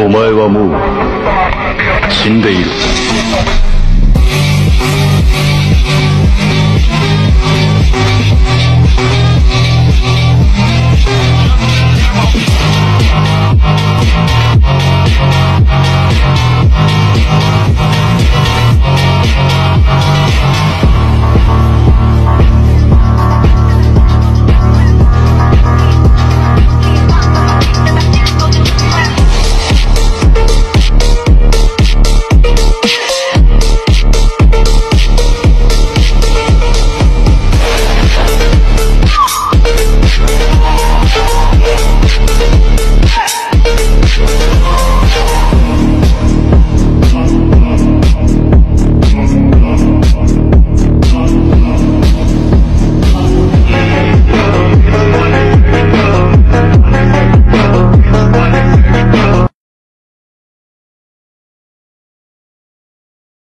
お前はもう死んでいる「